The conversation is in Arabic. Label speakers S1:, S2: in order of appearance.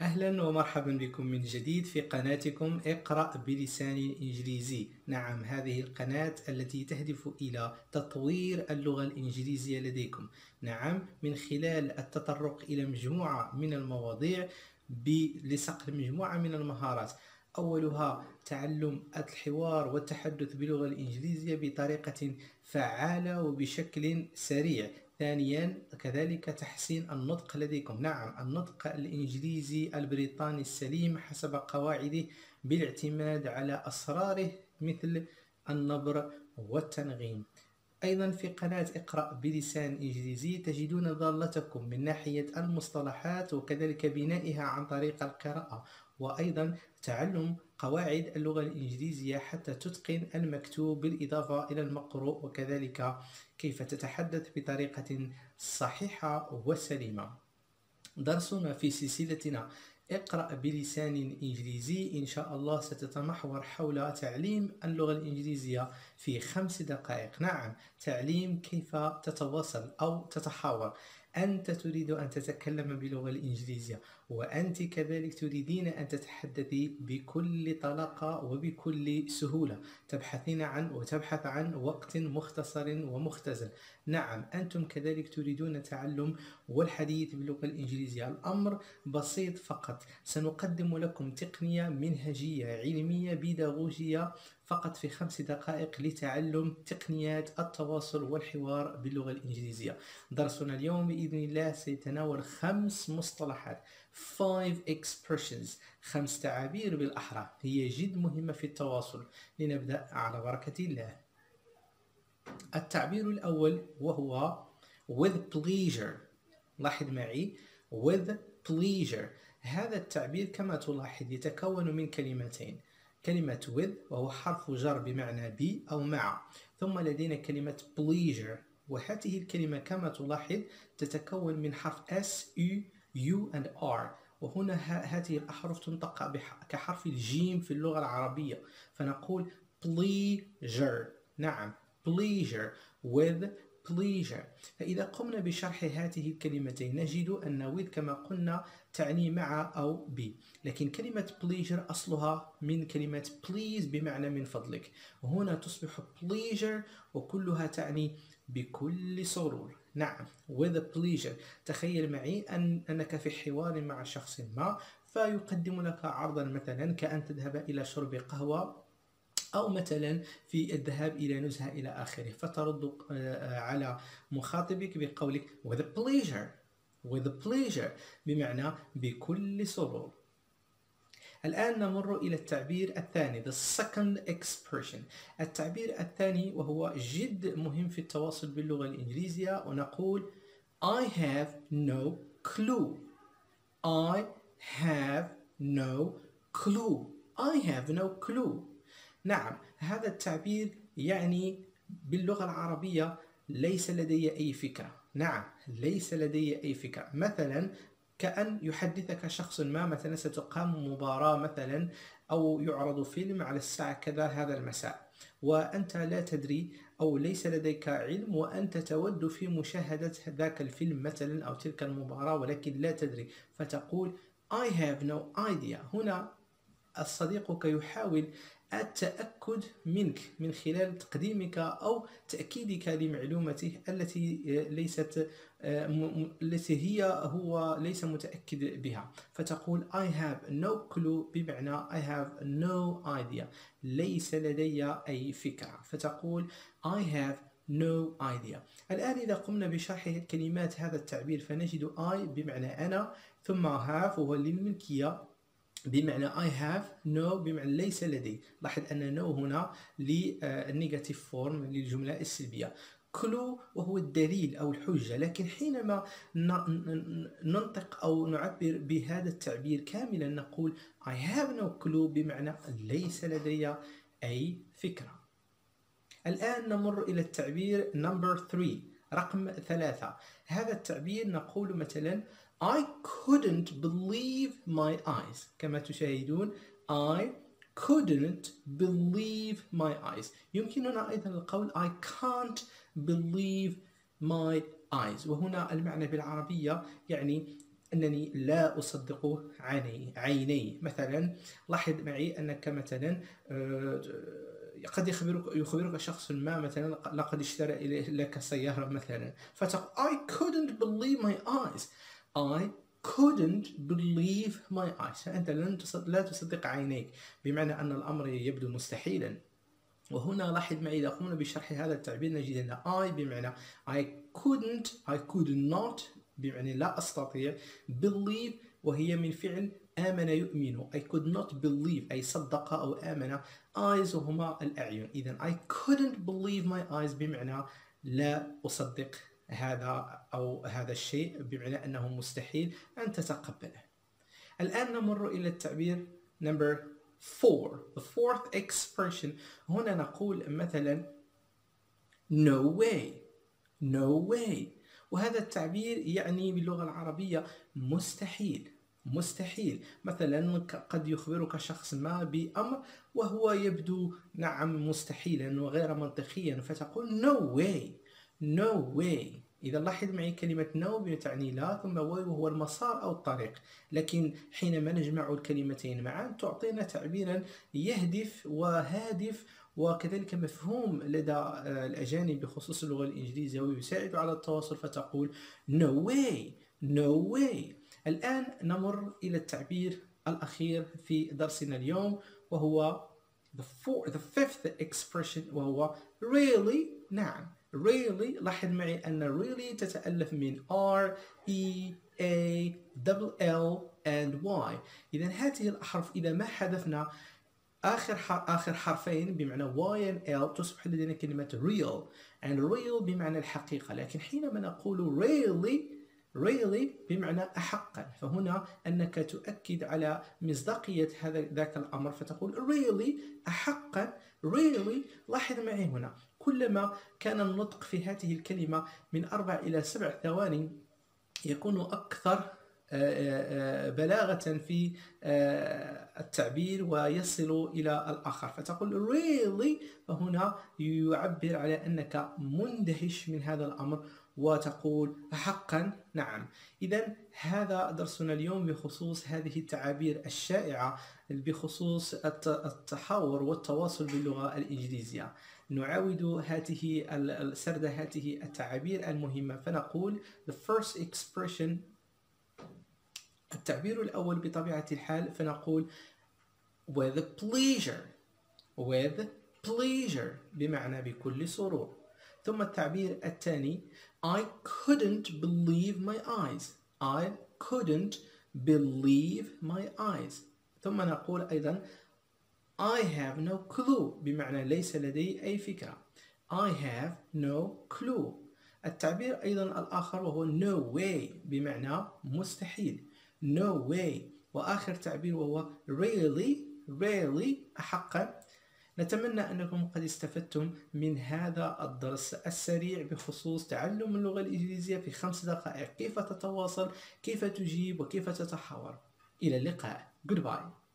S1: أهلا ومرحبا بكم من جديد في قناتكم اقرأ بلسان إنجليزي. نعم هذه القناة التي تهدف إلى تطوير اللغة الإنجليزية لديكم. نعم من خلال التطرق إلى مجموعة من المواضيع لصقل مجموعة من المهارات. أولها تعلم الحوار والتحدث باللغة الإنجليزية بطريقة فعالة وبشكل سريع. ثانيا كذلك تحسين النطق لديكم. نعم النطق الإنجليزي البريطاني السليم حسب قواعده بالاعتماد على أسراره مثل النبر والتنغيم. أيضا في قناة اقرأ بلسان إنجليزي تجدون ضالتكم من ناحية المصطلحات وكذلك بنائها عن طريق القراءة. وأيضا تعلم قواعد اللغة الإنجليزية حتى تتقن المكتوب بالإضافة إلى المقروء وكذلك كيف تتحدث بطريقة صحيحة وسليمة. درسنا في سلسلتنا اقرأ بلسان إنجليزي. إن شاء الله ستتمحور حول تعليم اللغة الإنجليزية في خمس دقائق. نعم تعليم كيف تتواصل أو تتحاور. أنت تريد أن تتكلم باللغة الإنجليزية وأنت كذلك تريدين أن تتحدثي بكل طلاقة وبكل سهولة تبحثين عن وتبحث عن وقت مختصر ومختزل نعم أنتم كذلك تريدون تعلم والحديث باللغة الإنجليزية. الأمر بسيط فقط. سنقدم لكم تقنية منهجية علمية بيداغوجية فقط في خمس دقائق لتعلم تقنيات التواصل والحوار باللغة الإنجليزية. درسنا اليوم بإذن الله سيتناول خمس مصطلحات. Five expressions. خمس تعابير بالأحرى. هي جد مهمة في التواصل. لنبدأ. على بركة الله. التعبير الأول وهو with pleasure. لاحظ معي. With pleasure. هذا التعبير كما تلاحظ يتكون من كلمتين. كلمة with وهو حرف جر بمعنى بي أو مع. ثم لدينا كلمة pleasure. وهذه الكلمة كما تلاحظ تتكون من حرف S, U, U and R. وهنا هذه الأحرف تنطق كحرف الجيم في اللغة العربية. فنقول pleasure. نعم. pleasure with pleasure. فإذا قمنا بشرح هذه الكلمتين نجد أن with كما قلنا تعني مع أو ب. لكن كلمة pleasure أصلها من كلمة please بمعنى من فضلك. وهنا تصبح pleasure وكلها تعني بكل سرور. نعم with pleasure. تخيل معي أن أنك في حوار مع شخص ما فيقدم لك عرضا مثلا كأن تذهب إلى شرب قهوة أو مثلا في الذهاب إلى نزهة إلى آخره فترد آه، على مخاطبك بقولك with pleasure with pleasure بمعنى بكل سرور. الآن نمر إلى التعبير الثاني the second expression التعبير الثاني وهو جد مهم في التواصل باللغة الإنجليزية ونقول I have no clue I have no clue. I have no clue. نعم هذا التعبير يعني باللغة العربية ليس لدي أي فكرة. نعم ليس لدي أي فكرة. مثلا كأن يحدثك شخص ما مثلا ستقام مباراة مثلا أو يعرض فيلم على الساعة كذا هذا المساء وأنت لا تدري أو ليس لديك علم وأنت تود في مشاهدة ذاك الفيلم مثلا أو تلك المباراة ولكن لا تدري. فتقول I have no idea. هنا صديقك يحاول التأكد منك من خلال تقديمك أو تأكيدك لمعلومته التي ليست التي هي هو ليس متأكد بها. فتقول I have no clue بمعنى I have no idea. ليس لدي أي فكرة. فتقول I have no idea. الآن إذا قمنا بشرح كلمات هذا التعبير فنجد I بمعنى أنا ثم have هو للملكية. بمعنى I have no بمعنى ليس لدي. لاحظ أن no هنا للنيجاتيف فورم للجملة السلبية. clue وهو الدليل أو الحجة. لكن حينما ننطق أو نعبر بهذا التعبير كاملا نقول I have no clue بمعنى ليس لدي أي فكرة. الآن نمر إلى التعبير number 3 رقم ثلاثة. هذا التعبير نقول مثلا I couldn't believe my eyes. كما تشاهدون I couldn't believe my eyes. يمكننا أيضا القول I can't believe my eyes. وهنا المعنى بالعربية يعني أنني لا أصدق عيني مثلا لاحظ معي أنك مثلا آه، قد يخبرك يخبرك شخص ما مثلا لقد اشترى لك سيارة مثلا. فتقول I couldn't believe my eyes. I couldn't believe my eyes. فأنت لن تصدق لا تصدق عينيك. بمعنى أن الأمر يبدو مستحيلا. وهنا لاحظ معي إذا قمنا بشرح هذا التعبير نجد أن I بمعنى I couldn't I could not بمعنى لا أستطيع believe وهي من فعل آمن يؤمن. I could not believe أي صدق أو آمن. Eyes وهما الأعين. إذا I couldn't believe my eyes بمعنى لا أصدق هذا أو هذا الشيء بمعنى أنه مستحيل أن تتقبله. الآن نمر إلى التعبير number four. The fourth expression. هنا نقول مثلا no way. No way. وهذا التعبير يعني باللغة العربية مستحيل. مستحيل. مثلا قد يخبرك شخص ما بأمر وهو يبدو نعم مستحيلا وغير منطقيا فتقول no way. No way. إذا لاحظ معي كلمة no تعني لا ثم way وهو المسار أو الطريق. لكن حينما نجمع الكلمتين معا تعطينا تعبيرا يهدف وهادف وكذلك مفهوم لدى آه، الأجانب بخصوص اللغة الإنجليزية ويساعد على التواصل فتقول no way no way. الآن نمر إلى التعبير الأخير في درسنا اليوم وهو the, four, the fifth expression وهو really نعم. Really? لاحظ معي أن really تتألف من R E A double L and Y. إذا هذه الأحرف إذا ما حذفنا آخر آخر حرفين بمعنى Y and L تصبح لدينا كلمة real. And real بمعنى الحقيقة. لكن حينما نقول really really? بمعنى أحقا فهنا أنك تؤكد على مصداقية هذا ذاك الأمر. فتقول really أحقا really لاحظ معي هنا. كلما كان النطق في هذه الكلمة من أربع إلى سبع ثواني يكون أكثر آه، آه، بلاغة في آه، التعبير ويصل إلى الآخر. فتقول really فهنا يعبر على أنك مندهش من هذا الأمر. وتقول حقا نعم. إذا هذا درسنا اليوم بخصوص هذه التعابير الشائعة بخصوص التحاور والتواصل باللغة الإنجليزية. نعاود هذه سرد هذه التعابير المهمة. فنقول the first expression التعبير الأول بطبيعة الحال فنقول with pleasure with pleasure بمعنى بكل سرور. ثم التعبير الثاني I couldn't believe my eyes. I couldn't believe my eyes. ثم نقول أيضا I have no clue بمعنى ليس لدي أي فكرة. I have no clue. التعبير أيضا الآخر وهو no way بمعنى مستحيل. No way. وآخر تعبير وهو really really أحقا نتمنى أنكم قد استفدتم من هذا الدرس السريع بخصوص تعلم اللغة الإنجليزية في خمس دقائق. كيف تتواصل؟ كيف تجيب؟ وكيف تتحاور؟ إلى اللقاء. Goodbye.